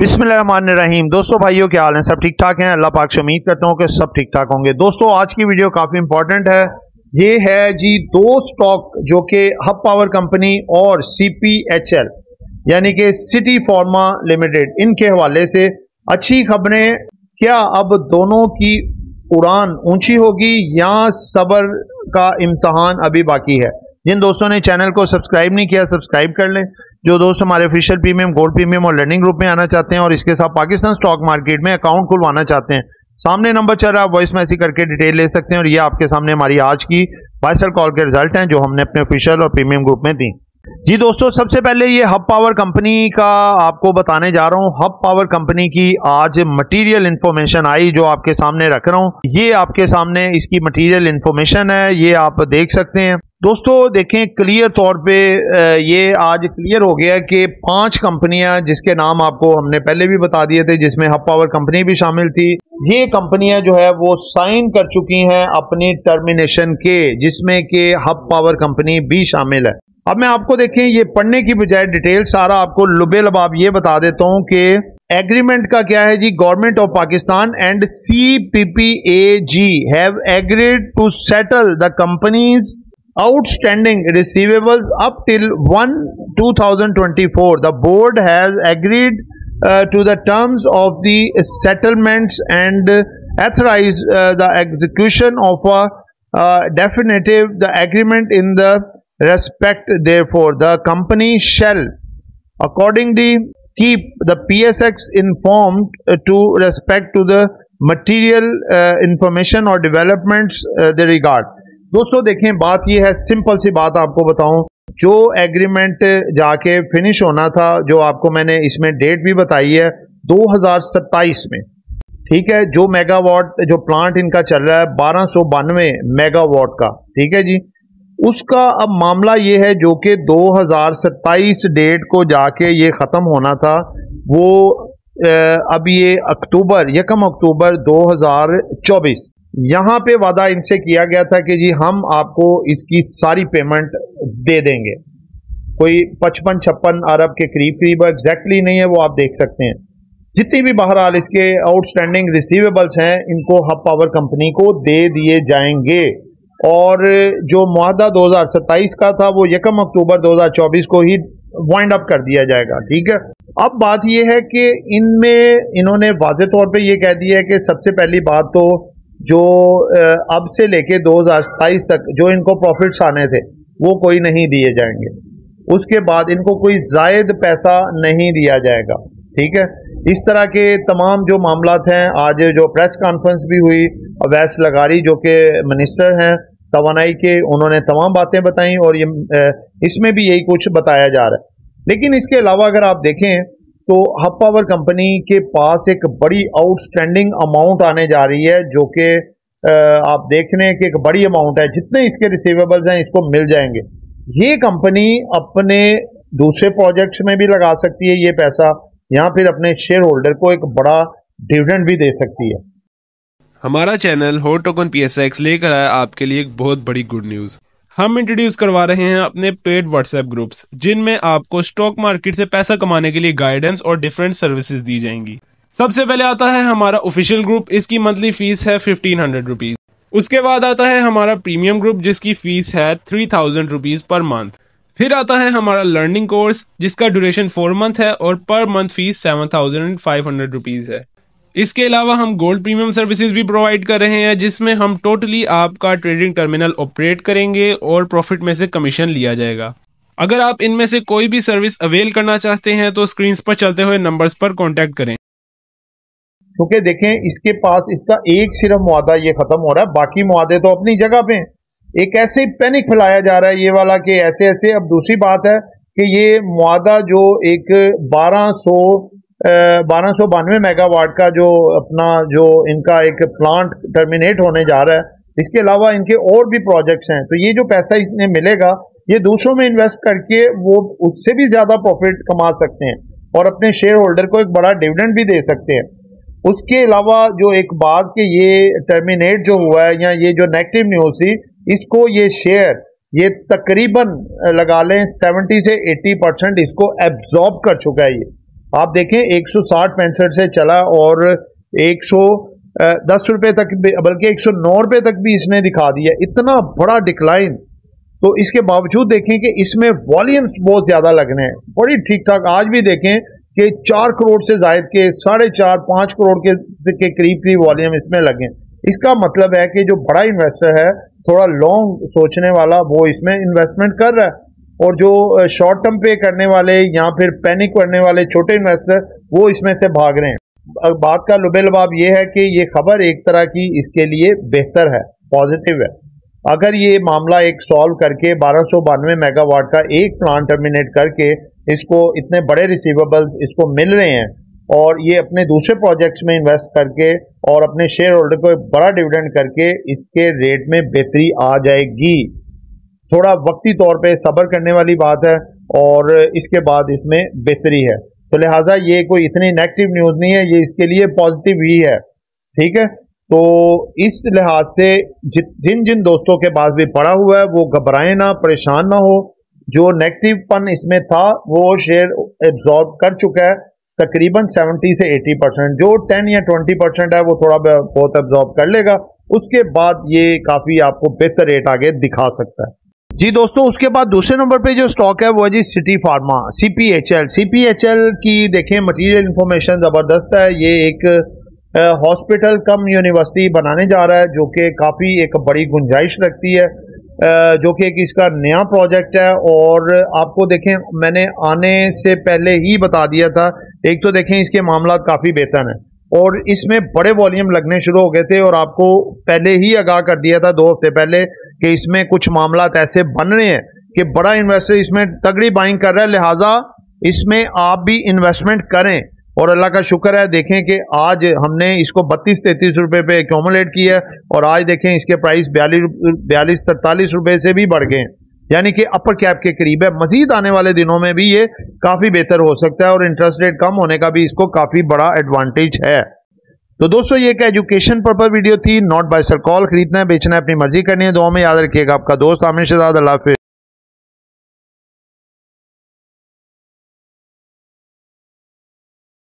बिस्मिल्लाहिर्रहमानिर्रहीम। दोस्तों, भाइयों, क्या हाल है? सब ठीक ठाक हैं? अल्लाह पाक से उम्मीद करता हूँ कि सब ठीक ठाक होंगे। दोस्तों, आज की वीडियो काफ़ी इंपॉर्टेंट है। ये है जी दो स्टॉक जो कि हब पावर कंपनी और सीपीएचएल यानी कि सिटी फार्मा लिमिटेड इनके हवाले से अच्छी खबरें। क्या अब दोनों की उड़ान ऊँची होगी या सबर का इम्तहान अभी बाकी है? जिन दोस्तों ने चैनल को सब्सक्राइब नहीं किया, सब्सक्राइब कर लें। जो दोस्त हमारे ऑफिशियल प्रीमियम गोल्ड प्रीमियम और लर्निंग ग्रुप में आना चाहते हैं और इसके साथ पाकिस्तान स्टॉक मार्केट में अकाउंट खुलवाना चाहते हैं, सामने नंबर चल रहा है वॉइस मैसेज करके डिटेल ले सकते हैं और ये आपके सामने हमारी आज की वाइसल कॉल के रिज़ल्ट हैं, जो हमने अपने ऑफिशियल और प्रीमियम ग्रुप में दी। जी दोस्तों, सबसे पहले ये हब पावर कंपनी का आपको बताने जा रहा हूँ। हब पावर कंपनी की आज मटेरियल इंफॉर्मेशन आई जो आपके सामने रख रहा हूँ। ये आपके सामने इसकी मटेरियल इंफॉर्मेशन है, ये आप देख सकते हैं। दोस्तों, देखें क्लियर तौर पे ये आज क्लियर हो गया कि पाँच कंपनियाँ जिसके नाम आपको हमने पहले भी बता दिए थे, जिसमें हब पावर कंपनी भी शामिल थी, ये कंपनियाँ जो है वो साइन कर चुकी हैं अपनी टर्मिनेशन के, जिसमें कि हब पावर कंपनी भी शामिल है। अब मैं आपको देखें, ये पढ़ने की बजाय डिटेल सारा आपको लुबे लबाब ये बता देता हूँ कि एग्रीमेंट का क्या है जी? Government of Pakistan and C P P A G have agreed to settle the companies outstanding receivables up till 1 2024 the board has agreed uh, to the terms of the settlements and uh, authorized uh, the execution of a uh, definitive the agreement in the respect therefore. The company shall accordingly keep the psx informed uh, to respect to the material uh, information or developments they regard. दोस्तों, देखें, बात यह है, simple सी बात आपको बताऊँ। जो agreement जाके फिनिश होना था, जो आपको मैंने इसमें डेट भी बताई है 2027 में। ठीक है, जो मेगावाट, जो प्लांट इनका चल रहा है, बारह मेगावाट का। ठीक है जी? उसका अब मामला ये है, जो कि 2027 डेट को जाके ये ख़त्म होना था, वो अब ये अक्टूबर, यकम अक्टूबर 2024 यहाँ पे वादा इनसे किया गया था कि जी हम आपको इसकी सारी पेमेंट दे देंगे। कोई पचपन, छप्पन अरब के करीब करीब एग्जैक्टली नहीं है, वो आप देख सकते हैं। जितनी भी बहरहाल इसके आउटस्टैंडिंग रिसीवेबल्स हैं, इनको हब पावर कंपनी को दे दिए जाएँगे। और जो मुआदा 2027 का था, वो यकम अक्टूबर 2024 को ही वाइंड अप कर दिया जाएगा, ठीक है? अब बात यह है कि इनमें इन्होंने वाज तौर पे ये कह दिया है कि सबसे पहली बात तो जो अब से लेके 2027 तक जो इनको प्रॉफिट्स आने थे, वो कोई नहीं दिए जाएँगे। उसके बाद इनको कोई जायद पैसा नहीं दिया जाएगा। ठीक है? इस तरह के तमाम जो मामला हैं, आज जो प्रेस कॉन्फ्रेंस भी हुई, अवैस लगारी जो कि मिनिस्टर हैं तोानाई के, उन्होंने तमाम बातें बताई और ये इसमें भी यही कुछ बताया जा रहा है। लेकिन इसके अलावा अगर आप देखें तो हब पावर कंपनी के पास एक बड़ी आउटस्टैंडिंग अमाउंट आने जा रही है, जो कि आप देख रहे हैं कि एक बड़ी अमाउंट है। जितने इसके रिसीवेबल्स हैं, इसको मिल जाएँगे। ये कंपनी अपने दूसरे प्रोजेक्ट्स में भी लगा सकती है ये पैसा। या फिर अपने शेयर होल्डर को एक बड़ा डिविडेंड भी दे सकती है। हमारा चैनल टोकन पी लेकर आया आपके लिए एक बहुत बड़ी गुड न्यूज़ हम इंट्रोड्यूस करवा रहे हैं अपने पेड व्हाट्सएप ग्रुप्स जिनमें आपको स्टॉक मार्केट से पैसा कमाने के लिए गाइडेंस और डिफरेंट सर्विसेज़ दी जाएँगी। सबसे पहले आता है हमारा ऑफिशियल ग्रुप इसकी मंथली फ़ीस है फिफ्टीन हंड्रेड रुपीज़ उसके बाद आता है हमारा प्रीमियम ग्रुप जिसकी फ़ीस है three thousand rupees per month फिर आता है हमारा लर्निंग कोर्स जिसका ड्यूरेशन फोर मंथ है और per month fees seven thousand five hundred rupees है। इसके अलावा हम गोल्ड प्रीमियम सर्विसेज़ भी प्रोवाइड कर रहे हैं, जिसमें हम टोटली आपका ट्रेडिंग टर्मिनल ऑपरेट करेंगे और प्रॉफिट में से कमीशन लिया जाएगा। अगर आप इनमें से कोई भी सर्विस अवेल करना चाहते हैं तो स्क्रीन पर चलते हुए नंबर्स पर कॉन्टेक्ट करें। क्योंकि देखें, इसके पास इसका एक सिर्फ़ मुआदा ये खत्म हो रहा है, बाकी मुआदे तो अपनी जगह पे एक ऐसे ही पैनिक फैलाया जा रहा है ये वाला कि ऐसे ऐसे अब दूसरी बात है कि ये मुआदा जो एक 1200 बारह सौ बानवे मेगावाट का जो अपना जो इनका एक प्लांट टर्मिनेट होने जा रहा है, इसके अलावा इनके और भी प्रोजेक्ट्स हैं। तो ये जो पैसा इन्हें मिलेगा, ये दूसरों में इन्वेस्ट करके वो उससे भी ज़्यादा प्रॉफिट कमा सकते हैं और अपने शेयर होल्डर को एक बड़ा डिविडेंड भी दे सकते हैं। उसके अलावा जो एक बात के ये टर्मिनेट जो हुआ है या ये जो नेगेटिव न्यूज़ थी, इसको ये शेयर ये तकरीबन लगा लें 70 से 80 परसेंट इसको एब्जॉर्ब कर चुका है ये। आप देखें 160 पैंसठ से चला और 110 रुपए तक बल्कि 109 रुपए तक भी इसने दिखा दिया इतना बड़ा डिक्लाइन तो इसके बावजूद देखें कि इसमें वॉल्यूम्स बहुत ज़्यादा लगने हैं। बड़ी ठीक ठाक आज भी देखें कि चार करोड़ से जायद के साढ़े चार पाँच करोड़ के, के करीब करीब वॉल्यूम इसमें लगे इसका मतलब है कि जो बड़ा इन्वेस्टर है थोड़ा लॉन्ग सोचने वाला वो इसमें इन्वेस्टमेंट कर रहा है। और जो शॉर्ट टर्म पे करने वाले, या फिर पैनिक करने वाले छोटे इन्वेस्टर वो इसमें से भाग रहे हैं। बात का लुबे लबाब ये है कि ये खबर एक तरह की इसके लिए बेहतर है पॉजिटिव है। अगर ये मामला एक सॉल्व करके बारह सौ बानवे मेगावाट का एक प्लांट टर्मिनेट करके इसको, इतने बड़े रिसीवेबल्स इसको मिल रहे हैं, और ये अपने दूसरे प्रोजेक्ट्स में इन्वेस्ट करके और अपने शेयर होल्डर को बड़ा डिविडेंड करके इसके रेट में बेहतरी आ जाएगी। थोड़ा वक्ती तौर पे सब्र करने वाली बात है और इसके बाद इसमें बेहतरी है। तो लिहाजा ये कोई इतनी नेगेटिव न्यूज़ नहीं है, ये इसके लिए पॉजिटिव ही है। ठीक है? तो इस लिहाज से जिन जिन दोस्तों के पास भी पड़ा हुआ है, वो घबराए ना, परेशान ना हो। जो नेगेटिव पन इसमें था, वो शेयर एब्जॉर्ब कर चुका है। तकरीबन 70 से 80 परसेंट जो 10 या 20 परसेंट है, वो थोड़ा बहुत एब्जॉर्ब कर लेगा। उसके बाद ये काफ़ी आपको बेहतर रेट आगे दिखा सकता है। जी दोस्तों, उसके बाद दूसरे नंबर पे जो स्टॉक है, वो है जी सिटी फार्मा सीपीएचएल सीपीएचएल की देखें मटेरियल इन्फॉर्मेशन ज़बरदस्त है। ये एक हॉस्पिटल कम यूनिवर्सिटी बनाने जा रहा है, जो कि काफ़ी एक बड़ी गुंजाइश रखती है जो कि एक इसका नया प्रोजेक्ट है। और आपको देखें, मैंने आने से पहले ही बता दिया था, एक तो देखें, इसके मामला काफ़ी बेहतर हैं। और इसमें बड़े वॉल्यूम लगने शुरू हो गए थे, और आपको पहले ही आगाह कर दिया था, दो हफ़्ते पहले कि इसमें कुछ मामला ऐसे बन रहे हैं कि बड़ा इन्वेस्टर इसमें तगड़ी बाइंग कर रहा है, लिहाजा इसमें आप भी इन्वेस्टमेंट करें। और अल्लाह का शुक्र है, देखें कि आज हमने इसको बत्तीस तैतीस रुपए पे एक्यूमुलेट किया है और आज देखें इसके प्राइस बयालीस बयालीस तरतालीस रुपए से भी बढ़ गए यानी कि अपर कैप के करीब है। मजीद आने वाले दिनों में भी ये काफ़ी बेहतर हो सकता है और इंटरेस्ट रेट कम होने का भी इसको काफ़ी बड़ा एडवांटेज है। तो दोस्तों, ये एक एजुकेशन पर्पज वीडियो थी नॉट बाय सर कॉल खरीदना है, बेचना है, अपनी मर्ज़ी करनी है दो में याद रखिएगा आपका दोस्त, आमिर शहजाद, अल्लाह